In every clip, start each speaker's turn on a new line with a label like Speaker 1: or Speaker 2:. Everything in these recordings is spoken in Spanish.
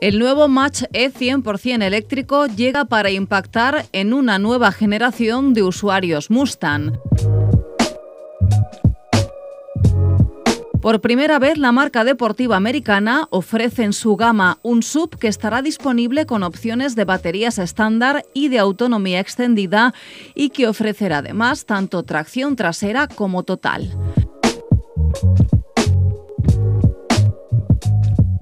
Speaker 1: El nuevo Match E 100% eléctrico llega para impactar en una nueva generación de usuarios Mustang. Por primera vez, la marca deportiva americana ofrece en su gama un sub que estará disponible con opciones de baterías estándar y de autonomía extendida y que ofrecerá además tanto tracción trasera como total.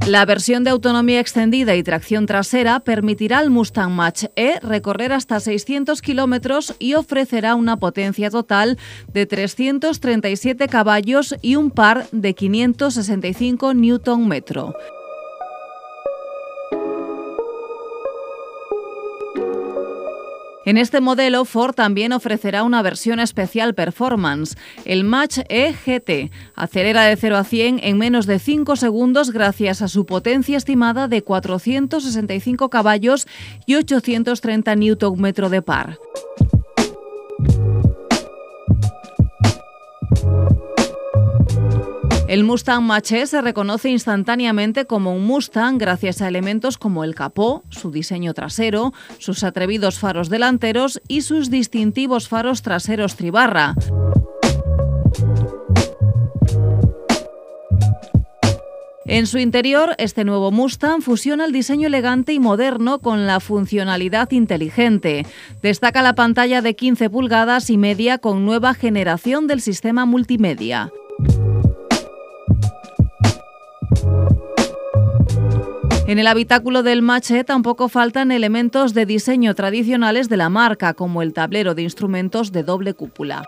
Speaker 1: La versión de autonomía extendida y tracción trasera permitirá al Mustang Mach-E recorrer hasta 600 kilómetros y ofrecerá una potencia total de 337 caballos y un par de 565 Nm. En este modelo, Ford también ofrecerá una versión especial performance, el Match E GT. Acelera de 0 a 100 en menos de 5 segundos gracias a su potencia estimada de 465 caballos y 830 Nm de par. El Mustang Mach-E se reconoce instantáneamente como un Mustang gracias a elementos como el capó, su diseño trasero, sus atrevidos faros delanteros y sus distintivos faros traseros tribarra. En su interior, este nuevo Mustang fusiona el diseño elegante y moderno con la funcionalidad inteligente. Destaca la pantalla de 15 pulgadas y media con nueva generación del sistema multimedia. En el habitáculo del Mache tampoco faltan elementos de diseño tradicionales de la marca, como el tablero de instrumentos de doble cúpula.